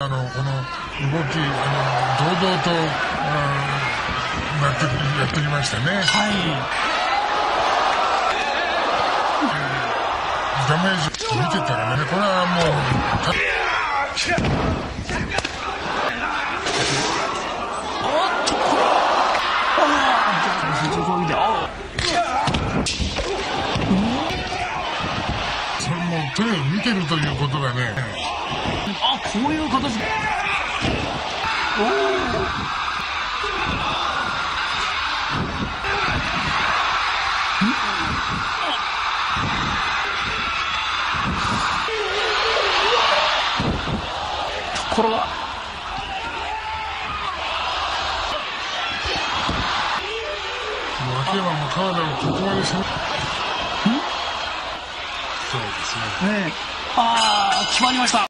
あのこの動きあの堂々と、うん、やってやってきましたね。はい。ダメージ見てたらね、これはもう。おっと、これああ、非常にで、あそれもうとにかく見てるということがね。あ、こういう形。おお。ところが。秋山も川田もここまで攻め。そうですね。ねああ、決まりました。